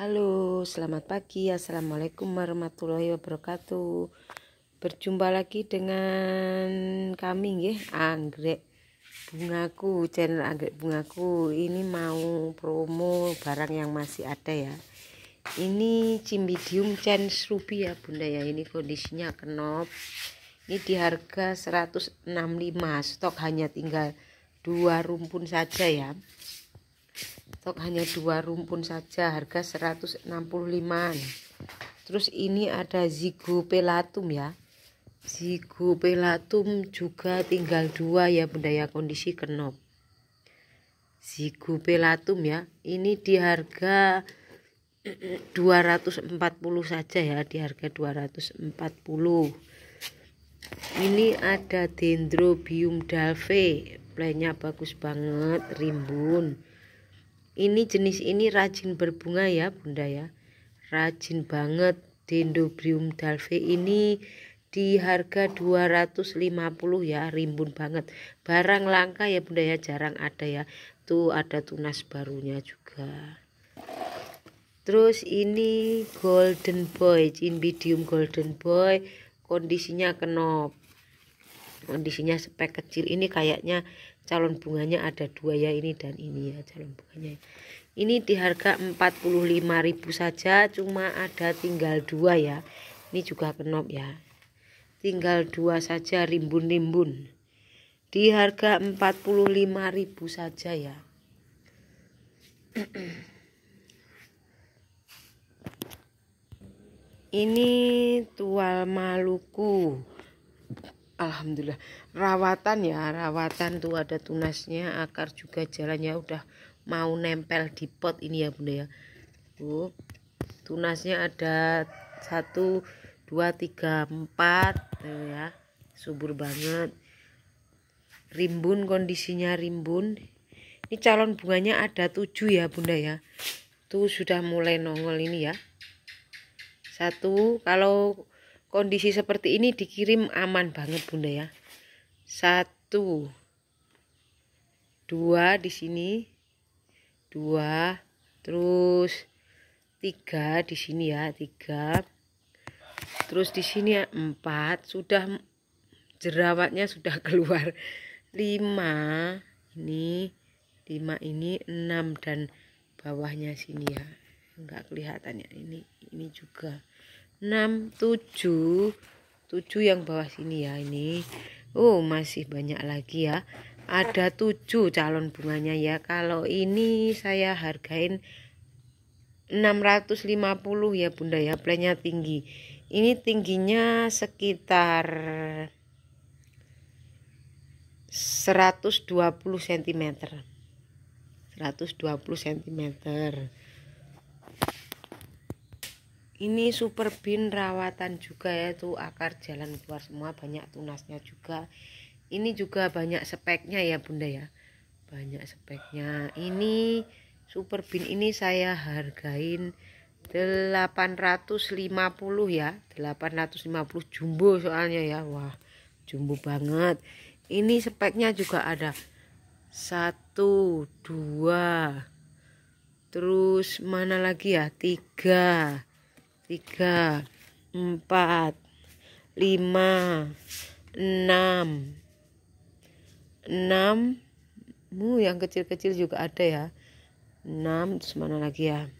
Halo, selamat pagi. Assalamualaikum warahmatullahi wabarakatuh. Berjumpa lagi dengan kami nggih, anggrek bungaku, channel anggrek bungaku. Ini mau promo barang yang masih ada ya. Ini cimbidium chance ruby ya Bunda ya. Ini kondisinya kenop. Ini di harga 165. Stok hanya tinggal dua rumpun saja ya stok hanya dua rumpun saja harga 165 terus ini ada zigopelatum ya. Zigopelatum juga tinggal dua ya bunda ya kondisi kenop. Zigopelatum ya ini di harga 240 saja ya di harga 240 ini ada dendrobium dalve playnya bagus banget rimbun ini jenis ini rajin berbunga ya bunda ya. Rajin banget. Dendrobium dalve ini di harga 250 ya rimbun banget. Barang langka ya bunda ya jarang ada ya. Tuh ada tunas barunya juga. Terus ini golden boy cimbidium golden boy. Kondisinya kenop. Kondisinya spek kecil. Ini kayaknya calon bunganya ada dua ya ini dan ini ya calon bunganya. Ini di harga 45.000 saja cuma ada tinggal dua ya. Ini juga kenop ya. Tinggal dua saja rimbun-rimbun. Di harga 45.000 saja ya. Ini tual Maluku Alhamdulillah. Rawatan ya rawatan tuh ada tunasnya akar juga jalannya udah mau nempel di pot ini ya bunda ya. Tuh tunasnya ada satu dua tiga empat ya. Subur banget. Rimbun kondisinya rimbun. Ini calon bunganya ada tujuh ya bunda ya. Tuh sudah mulai nongol ini ya. Satu kalau kondisi seperti ini dikirim aman banget bunda ya. Satu. Dua di sini. Dua. Terus tiga di sini ya tiga. Terus di sini ya empat. Sudah jerawatnya sudah keluar. Lima ini lima ini enam dan bawahnya sini ya. Enggak kelihatan ya ini ini juga 6 7 7 yang bawah sini ya ini. Oh masih banyak lagi ya. Ada 7 calon bunganya ya. Kalau ini saya hargain 650 ya bunda ya. Plannya tinggi. Ini tingginya sekitar 120 cm 120 cm ini super bin rawatan juga ya tuh akar jalan keluar semua banyak tunasnya juga. Ini juga banyak speknya ya bunda ya. Banyak speknya. Ini super bin ini saya hargain 850 ya 850 jumbo soalnya ya. Wah jumbo banget. Ini speknya juga ada satu dua terus mana lagi ya? Tiga tiga empat lima enam. Enam mu yang kecil-kecil juga ada ya. Enam terus mana lagi ya?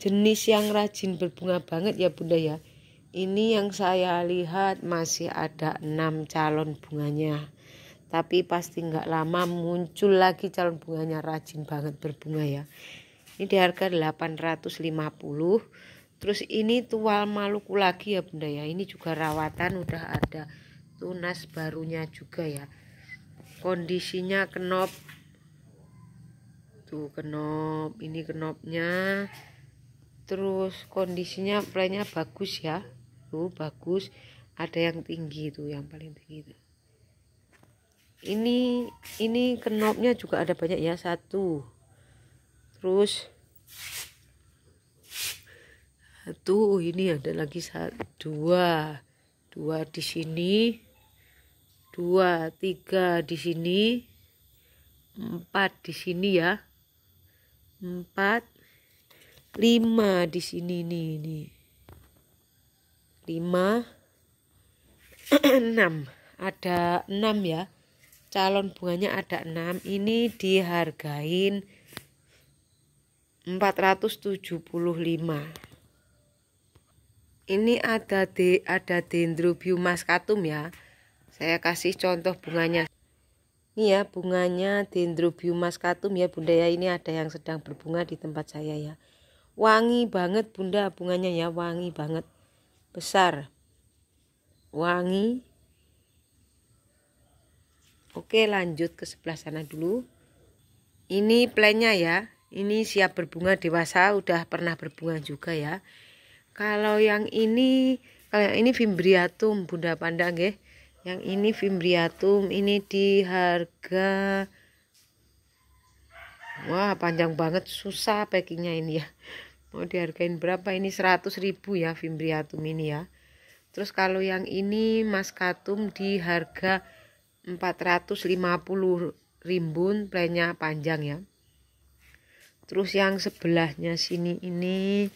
Jenis yang rajin berbunga banget ya bunda ya. Ini yang saya lihat masih ada enam calon bunganya. Tapi pasti nggak lama muncul lagi calon bunganya rajin banget berbunga ya. Ini di harga 850 terus ini tual maluku lagi ya bunda ya. Ini juga rawatan udah ada. Tunas barunya juga ya. Kondisinya kenop. Tuh kenop. Ini kenopnya. Terus kondisinya playnya bagus ya. Tuh bagus. Ada yang tinggi tuh yang paling tinggi tuh. Ini ini kenopnya juga ada banyak ya satu. Terus satu ini ada lagi satu dua. Dua di sini. Dua tiga di sini. Empat di sini ya. Empat. Lima di sini nih nih. Lima. Enam. Ada enam ya. Calon bunganya ada enam. Ini dihargain 475 ini ada de, ada dendrobium mascatum ya. Saya kasih contoh bunganya. Ini ya bunganya dendrobium mascatum ya bunda ya. Ini ada yang sedang berbunga di tempat saya ya. Wangi banget bunda bunganya ya. Wangi banget. Besar. Wangi. Oke lanjut ke sebelah sana dulu. Ini plannya ya. Ini siap berbunga dewasa udah pernah berbunga juga ya kalau yang ini kalau yang ini fimbriatum bunda pandang ya yang ini fimbriatum ini di harga wah panjang banget susah packingnya ini ya. Mau dihargain berapa? Ini 100 ribu ya fimbriatum ini ya. Terus kalau yang ini maskatum di harga 450 rimbun plannya panjang ya. Terus yang sebelahnya sini ini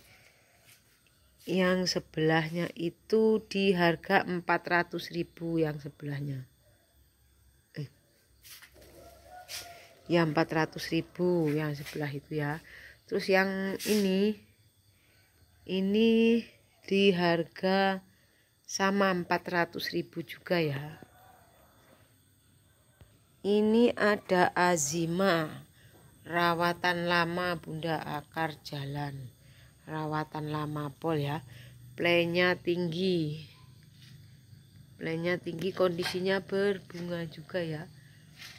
yang sebelahnya itu di harga 400 ribu yang sebelahnya. Eh. ya 400 ribu yang sebelah itu ya. Terus yang ini ini di harga sama 400.000 juga ya. Ini ada azima rawatan lama bunda akar jalan rawatan lama pol ya. Playnya tinggi. Playnya tinggi kondisinya berbunga juga ya.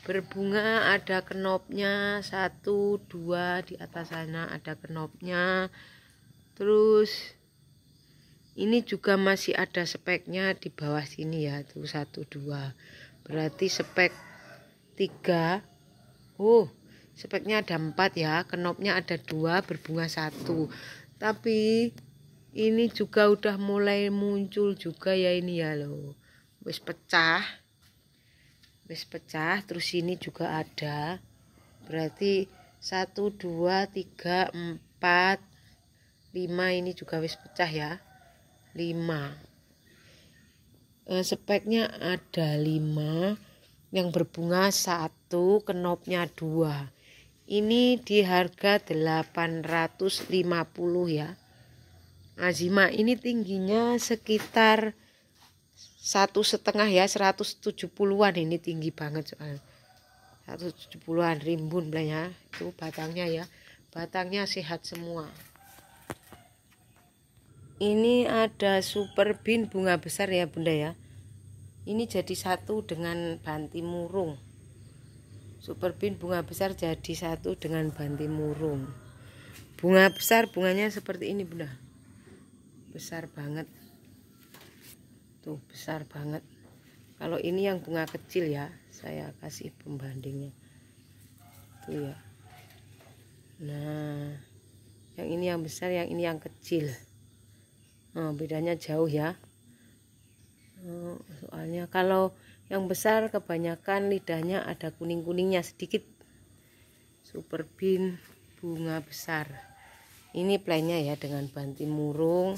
Berbunga ada kenopnya satu dua di atas sana ada kenopnya. Terus ini juga masih ada speknya di bawah sini ya tuh satu dua. Berarti spek tiga oh speknya ada empat ya kenopnya ada dua berbunga satu tapi ini juga udah mulai muncul juga ya ini ya loh. Wis pecah. Wis pecah terus ini juga ada. Berarti satu dua tiga empat 5 ini juga wis pecah ya. 5 eh, speknya ada 5 yang berbunga satu kenopnya dua ini di harga 850 ya. Azima ini tingginya sekitar satu setengah ya 170-an ini tinggi banget soal 170-an rimbun belanya itu batangnya ya. Batangnya sehat semua. Ini ada super bin bunga besar ya bunda ya. Ini jadi satu dengan banti murung super bin bunga besar jadi satu dengan banti murung. Bunga besar bunganya seperti ini bunda. Besar banget. Tuh besar banget. Kalau ini yang bunga kecil ya saya kasih pembandingnya. Tuh ya. Nah yang ini yang besar yang ini yang kecil. Oh, bedanya jauh ya. Oh, soalnya kalau yang besar kebanyakan lidahnya ada kuning-kuningnya sedikit super bin bunga besar. Ini plannya ya dengan banti murung.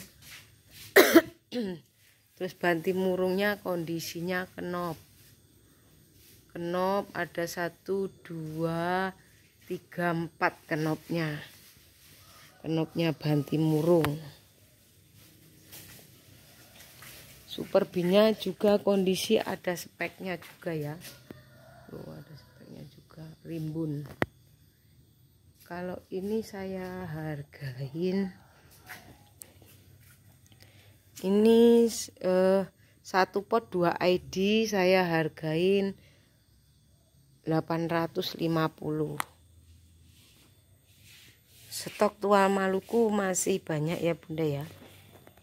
Terus banti murungnya kondisinya kenop. Kenop ada satu dua tiga empat kenopnya. Kenopnya banti murung super binnya juga kondisi ada speknya juga ya. Tuh ada speknya juga. Rimbun. Kalau ini saya hargain. Ini eh, satu pot dua ID saya hargain 850 stok tua Maluku masih banyak ya bunda ya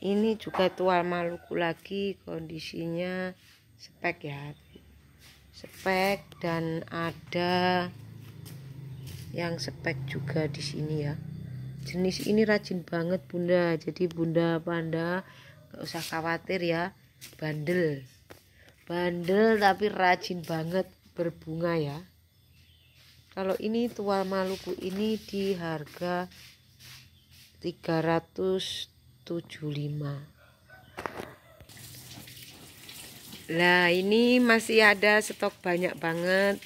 ini juga tual Maluku lagi kondisinya spek ya. Spek dan ada yang spek juga di sini ya. Jenis ini rajin banget bunda. Jadi bunda panda gak usah khawatir ya. Bandel. Bandel tapi rajin banget berbunga ya. Kalau ini tual Maluku ini di harga Lah ini masih ada stok banyak banget.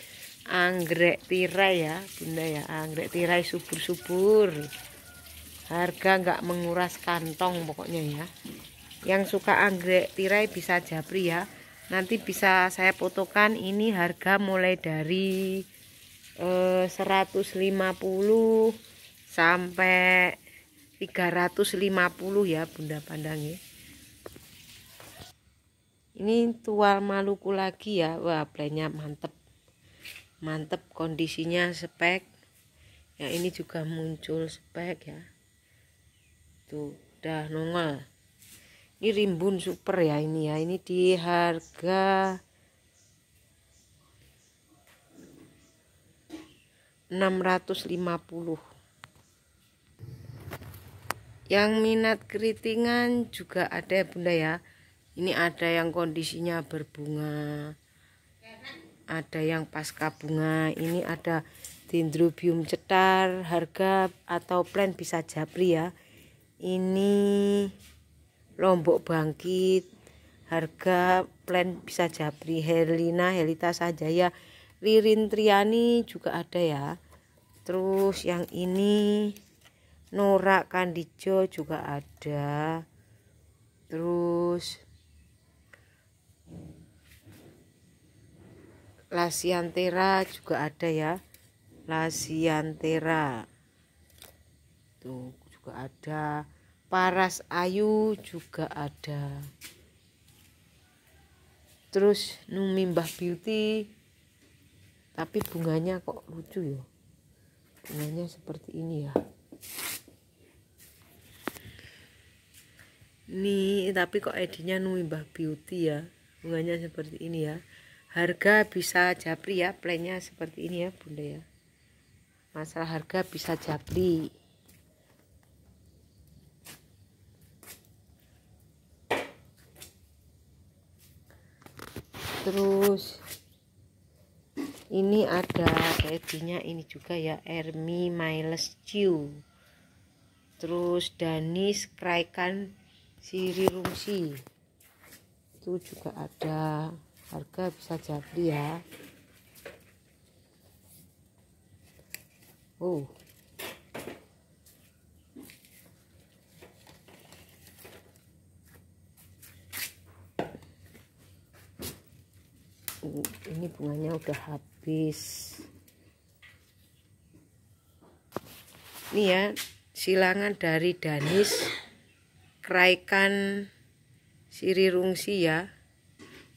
Anggrek tirai ya bunda ya. Anggrek tirai subur-subur. Harga nggak menguras kantong pokoknya ya. Yang suka anggrek tirai bisa japri ya. Nanti bisa saya fotokan ini harga mulai dari eh, 150 sampai 350 ya bunda pandangi ini tual maluku lagi ya. Wah plannya mantep. Mantep kondisinya spek. Ya ini juga muncul spek ya. Tuh udah nongol. Ini rimbun super ya ini ya. Ini di harga 650 yang minat keritingan juga ada ya bunda ya. Ini ada yang kondisinya berbunga ada yang pasca bunga ini ada dendrobium cetar harga atau plan bisa japri ya. Ini lombok bangkit harga plan bisa japri. Helina helita saja ya lirin triani juga ada ya. Terus yang ini norak kandijo juga ada. Terus lasiantera juga ada ya. Lasiantera. Tuh juga ada. Paras ayu juga ada. Terus numimbah beauty. Tapi bunganya kok lucu ya. Bunganya seperti ini ya ini tapi kok edinya numimbah beauty ya? Bunganya seperti ini ya. Harga bisa japri ya plannya seperti ini ya bunda ya. Masalah harga bisa japri. Terus ini ada edinya ini juga ya Ermi Miles Chew. Terus Danis Kraikan Siri Rumsi itu juga ada. Harga bisa jadi ya. Oh ini bunganya udah habis. Ini ya silangan dari Danis keraikan Sirirungsi ya.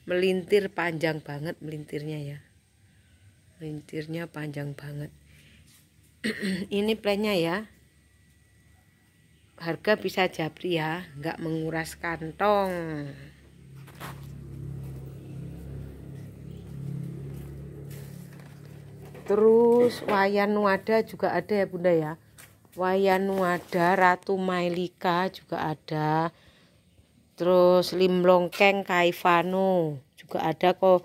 Melintir panjang banget melintirnya ya. Melintirnya panjang banget. Ini plannya ya. Harga bisa japri ya nggak menguras kantong. Terus wayan wada juga ada ya bunda ya wayan wada ratu mailika juga ada. Terus limlongkeng kaifano juga ada. Kok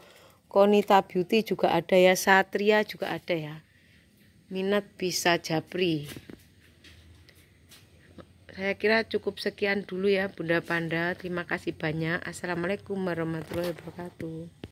konita beauty juga ada ya. Satria juga ada ya. Minat bisa japri. Saya kira cukup sekian dulu ya bunda panda. Terima kasih banyak. Assalamualaikum warahmatullahi wabarakatuh